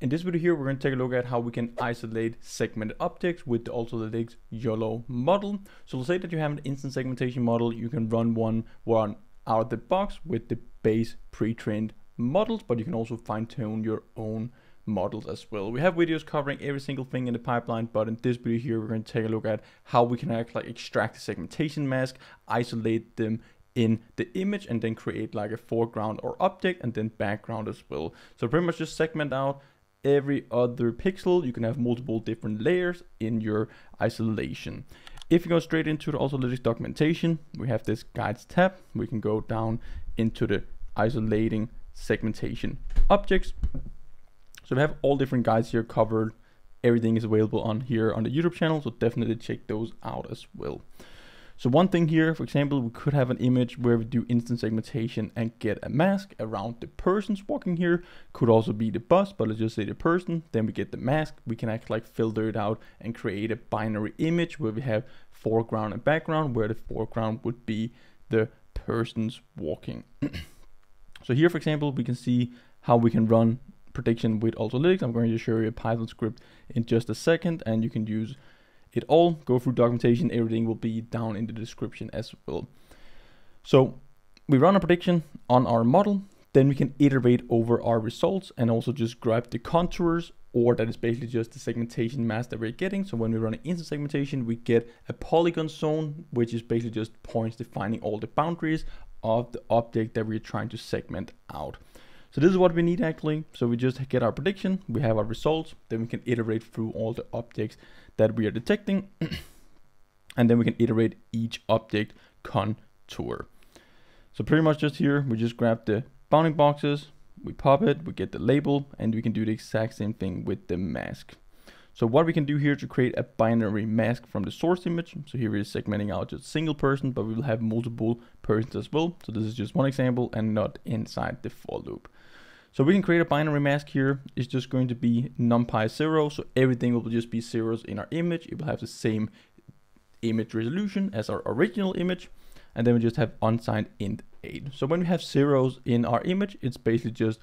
In this video here, we're going to take a look at how we can isolate segmented objects with the Ultralytics YOLO model. So let's say that you have an instance segmentation model, you can run one one out of the box with the base pre-trained models, but you can also fine tune your own models as well. We have videos covering every single thing in the pipeline, but in this video here, we're going to take a look at how we can actually extract the segmentation mask, isolate them in the image and then create like a foreground or object and then background as well. So pretty much just segment out every other pixel. You can have multiple different layers in your isolation. If you go straight into the Ultralytics documentation, we have this guides tab. We can go down into the isolating segmentation objects. So we have all different guides here covered. Everything is available on here on the YouTube channel, so definitely check those out as well. So one thing here, for example, we could have an image where we do instance segmentation and get a mask around the person's walking here. Could also be the bus, but let's just say the person. Then we get the mask. We can actually like filter it out and create a binary image where we have foreground and background, where the foreground would be the person's walking. so here, for example, we can see how we can run prediction with Ultralytics. I'm going to show you a Python script in just a second, and you can use it all, go through documentation, everything will be down in the description as well. So we run a prediction on our model, then we can iterate over our results and also just grab the contours or that is basically just the segmentation mask that we're getting. So when we run an instance segmentation, we get a polygon zone, which is basically just points defining all the boundaries of the object that we're trying to segment out. So this is what we need actually. So we just get our prediction, we have our results, then we can iterate through all the objects that we are detecting. and then we can iterate each object contour. So pretty much just here, we just grab the bounding boxes, we pop it, we get the label, and we can do the exact same thing with the mask. So what we can do here to create a binary mask from the source image. So here we're segmenting out just single person, but we will have multiple persons as well. So this is just one example and not inside the for loop. So we can create a binary mask here. It's just going to be numpy zero. So everything will just be zeros in our image. It will have the same image resolution as our original image. And then we just have unsigned int 8. So when we have zeros in our image, it's basically just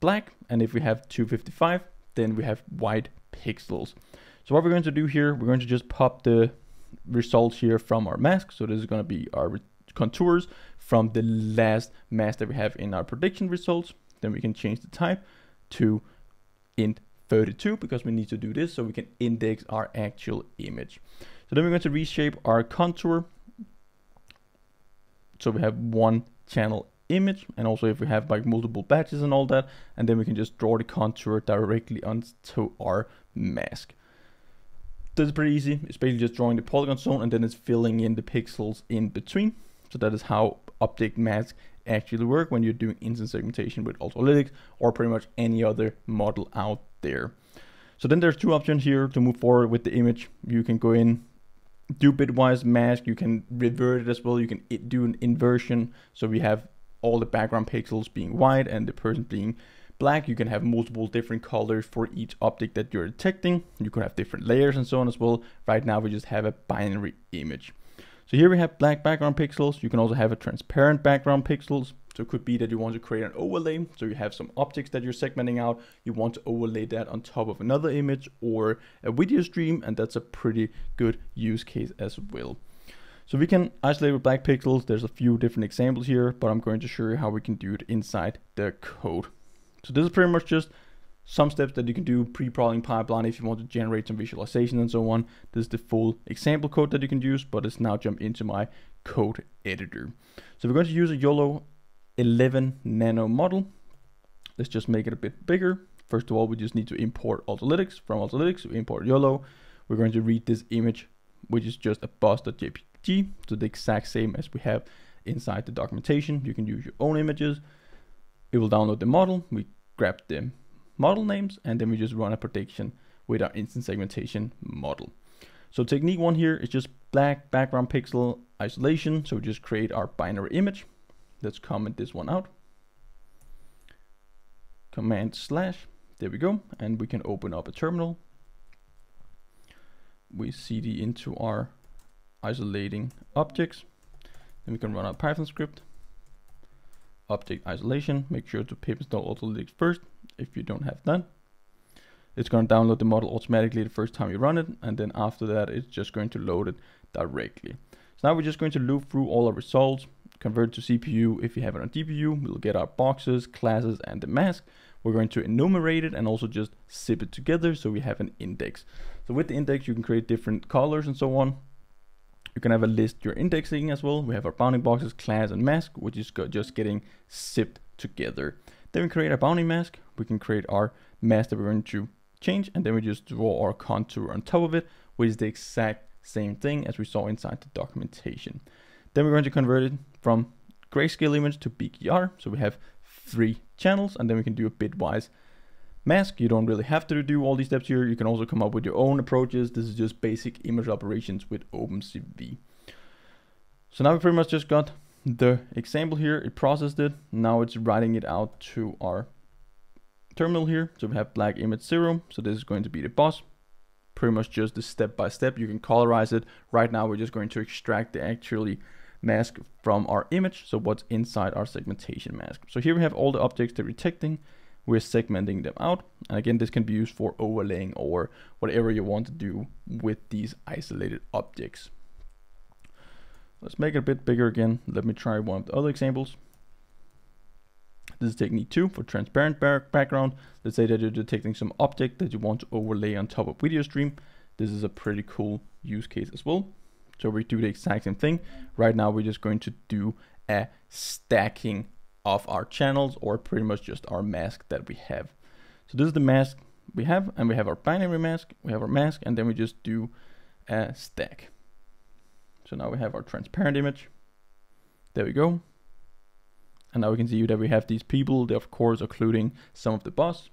black. And if we have 255, then we have white pixels. So what we're going to do here, we're going to just pop the results here from our mask. So this is going to be our contours from the last mask that we have in our prediction results. Then we can change the type to int 32 because we need to do this so we can index our actual image. So then we're going to reshape our contour. So we have one channel image and also if we have like multiple batches and all that and then we can just draw the contour directly onto our mask. This is pretty easy. It's basically just drawing the polygon zone and then it's filling in the pixels in between. So that is how object masks actually work when you're doing instance segmentation with Ultralytics or pretty much any other model out there. So then there's two options here to move forward with the image. You can go in, do bitwise mask, you can revert it as well, you can do an inversion. So we have all the background pixels being white and the person being black. You can have multiple different colors for each object that you're detecting. You could have different layers and so on as well. Right now we just have a binary image. So here we have black background pixels. You can also have a transparent background pixels. So it could be that you want to create an overlay. So you have some objects that you're segmenting out. You want to overlay that on top of another image or a video stream. And that's a pretty good use case as well. So we can isolate with black pixels. There's a few different examples here, but I'm going to show you how we can do it inside the code. So this is pretty much just some steps that you can do pre-prowling pipeline if you want to generate some visualization and so on. This is the full example code that you can use, but let's now jump into my code editor. So we're going to use a YOLO 11 nano model. Let's just make it a bit bigger. First of all, we just need to import Ultralytics. From Ultralytics, we import YOLO. We're going to read this image, which is just a bus.jpg, so the exact same as we have inside the documentation. You can use your own images. It will download the model. We grab the model names, and then we just run a prediction with our instance segmentation model. So technique one here is just black background pixel isolation. So we just create our binary image. Let's comment this one out. Command slash, there we go. And we can open up a terminal. We cd into our isolating objects. Then we can run our Python script object isolation, make sure to pip install Ultralytics first, if you don't have that. It's going to download the model automatically the first time you run it, and then after that, it's just going to load it directly. So now we're just going to loop through all our results, convert to CPU. If you have it on GPU, we'll get our boxes, classes, and the mask. We're going to enumerate it and also just zip it together so we have an index. So with the index, you can create different colors and so on. You can have a list you're indexing as well. We have our bounding boxes, class, and mask, which is just getting zipped together. Then we create a bounding mask. We can create our mask that we're going to change, and then we just draw our contour on top of it, which is the exact same thing as we saw inside the documentation. Then we're going to convert it from grayscale image to BGR. So we have three channels, and then we can do a bitwise mask. You don't really have to do all these steps here. You can also come up with your own approaches. This is just basic image operations with OpenCV. So now we pretty much just got the example here. It processed it. Now it's writing it out to our terminal here. So we have black image zero. So this is going to be the boss. Pretty much just the step by step. You can colorize it. Right now we're just going to extract the actually mask from our image. So what's inside our segmentation mask. So here we have all the objects that we're detecting. We're segmenting them out. And again, this can be used for overlaying or whatever you want to do with these isolated objects. Let's make it a bit bigger again. Let me try one of the other examples. This is technique two for transparent background. Let's say that you're detecting some object that you want to overlay on top of video stream. This is a pretty cool use case as well. So we do the exact same thing. Right now, we're just going to do a stacking of our channels or pretty much just our mask that we have. So this is the mask we have and we have our binary mask, we have our mask, and then we just do a stack. So now we have our transparent image. There we go. And now we can see that we have these people, they of course, including some of the boss.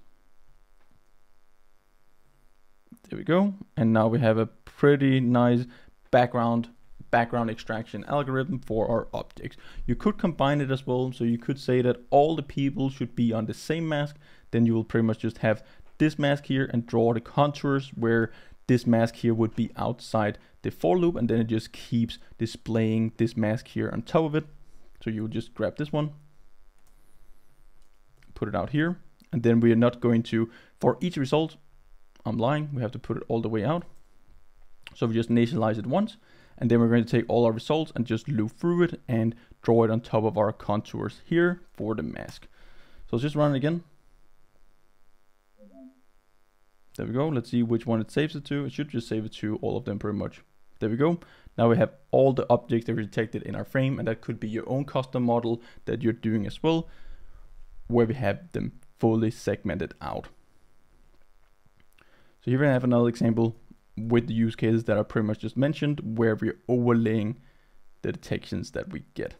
There we go. And now we have a pretty nice background background extraction algorithm for our objects. You could combine it as well. So you could say that all the people should be on the same mask. Then you will pretty much just have this mask here and draw the contours where this mask here would be outside the for loop. And then it just keeps displaying this mask here on top of it. So you just grab this one put it out here. And then we are not going to, for each result, I'm lying, we have to put it all the way out. So we just initialize it once, and then we're going to take all our results and just loop through it and draw it on top of our contours here for the mask. So let's just run it again. There we go. Let's see which one it saves it to. It should just save it to all of them pretty much. There we go. Now we have all the objects that we detected in our frame, and that could be your own custom model that you're doing as well where we have them fully segmented out. So here we have another example with the use cases that are pretty much just mentioned where we're overlaying the detections that we get.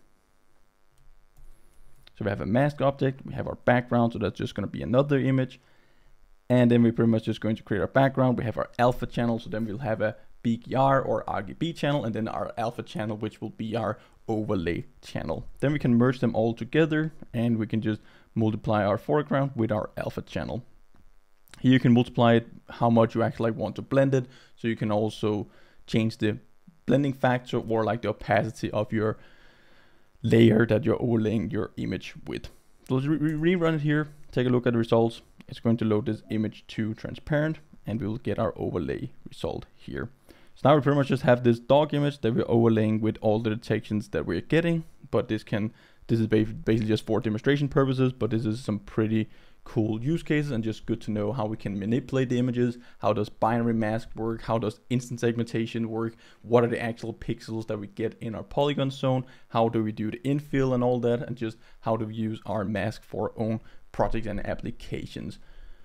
So we have a mask object, we have our background, so that's just going to be another image. And then we're pretty much just going to create our background. We have our alpha channel, so then we'll have a BGR or RGB channel, and then our alpha channel, which will be our overlay channel. Then we can merge them all together, and we can just multiply our foreground with our alpha channel. Here you can multiply it how much you actually want to blend it. So you can also change the blending factor or like the opacity of your layer that you're overlaying your image with. So let's re rerun it here, take a look at the results. It's going to load this image to transparent and we'll get our overlay result here. So now we pretty much just have this dog image that we're overlaying with all the detections that we're getting, but this can this is basically just for demonstration purposes, but this is some pretty cool use cases and just good to know how we can manipulate the images. How does binary mask work? How does instance segmentation work? What are the actual pixels that we get in our polygon zone? How do we do the infill and all that? And just how do we use our mask for our own projects and applications.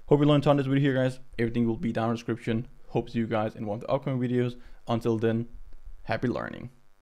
Hope you learned a ton this video here guys. Everything will be down in the description. Hope to see you guys in one of the upcoming videos. Until then, happy learning.